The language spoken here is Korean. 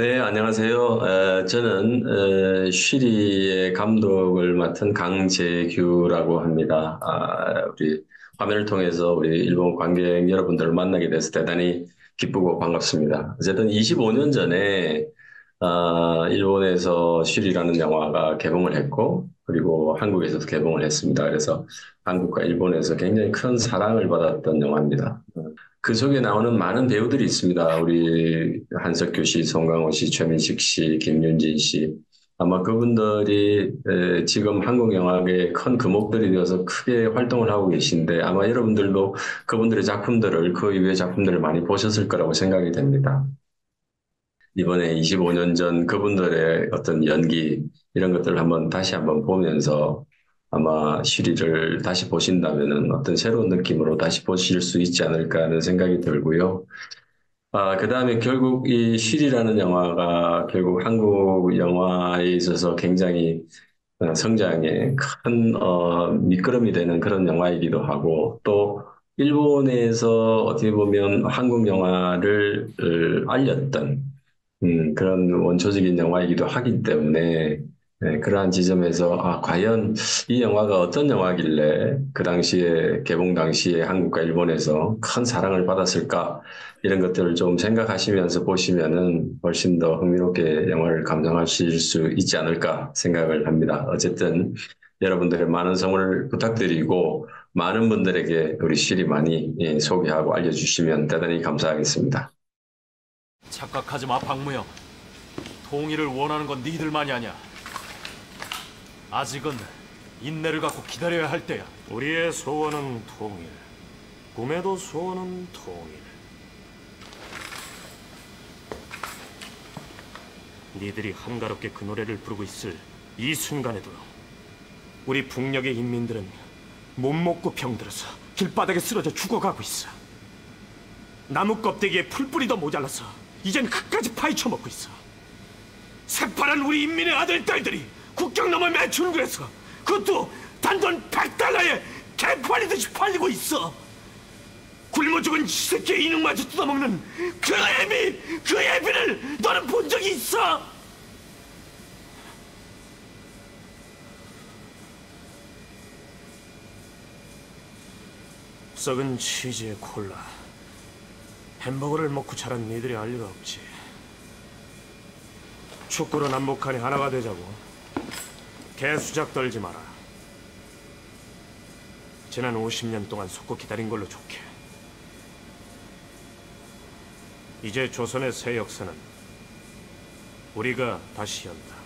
네, 안녕하세요. 에, 저는 에, 쉬리의 감독을 맡은 강재규라고 합니다. 아, 우리 화면을 통해서 우리 일본 관객 여러분들을 만나게 돼서 대단히 기쁘고 반갑습니다. 어쨌든 25년 전에 아, 일본에서 쉬리라는 영화가 개봉을 했고 그리고 한국에서도 개봉을 했습니다. 그래서 한국과 일본에서 굉장히 큰 사랑을 받았던 영화입니다. 그 속에 나오는 많은 배우들이 있습니다. 우리 한석규 씨, 송강호 씨, 최민식 씨, 김윤진 씨. 아마 그분들이 에, 지금 한국 영화계의 큰 금목들이 되어서 크게 활동을 하고 계신데 아마 여러분들도 그분들의 작품들을 그 이후의 작품들을 많이 보셨을 거라고 생각이 됩니다. 이번에 25년 전 그분들의 어떤 연기 이런 것들을 한번 다시 한번 보면서 아마 쉬리를 다시 보신다면은 어떤 새로운 느낌으로 다시 보실 수 있지 않을까 하는 생각이 들고요. 아, 그 다음에 결국 이 쉬리라는 영화가 결국 한국 영화에 있어서 굉장히 어, 성장에 큰 어, 미끄럼이 되는 그런 영화이기도 하고 또 일본에서 어떻게 보면 한국 영화를 어, 알렸던 음, 그런 원초적인 영화이기도 하기 때문에 네, 그러한 지점에서 아, 과연 이 영화가 어떤 영화길래 그 당시에 개봉 당시에 한국과 일본에서 큰 사랑을 받았을까 이런 것들을 좀 생각하시면서 보시면은 훨씬 더 흥미롭게 영화를 감상하실 수 있지 않을까 생각을 합니다. 어쨌든 여러분들의 많은 성원을 부탁드리고 많은 분들에게 우리 시리 많이 예, 소개하고 알려주시면 대단히 감사하겠습니다. 착각하지 마 박무영 통일을 원하는 건 니들만이 아니야 아직은 인내를 갖고 기다려야 할 때야 우리의 소원은 통일. 꿈에도 소원은 통일. 니들이 한가롭게 그 노래를 부르고 있을 이 순간에도 우리 북녘의 인민들은 못 먹고 병들어서 길바닥에 쓰러져 죽어가고 있어. 나무 껍데기에 풀뿌리도 모자라서 이젠 끝까지 파헤쳐 먹고 있어. 새파란 우리 인민의 아들 딸들이 국경 넘어 매춘구해서 그것도 단돈 100달러에 개팔리듯이 팔리고 있어. 굶어 죽은 새끼 이능마저 뜯어먹는 그 애비, 그 애비를 너는 본 적이 있어? 썩은 치즈에 콜라, 햄버거를 먹고 자란 니들이 알 리가 없지. 축구로 남북한이 하나가 되자고. 개수작 떨지 마라. 지난 50년 동안 속고 기다린 걸로 좋게. 이제 조선의 새 역사는 우리가 다시 연다.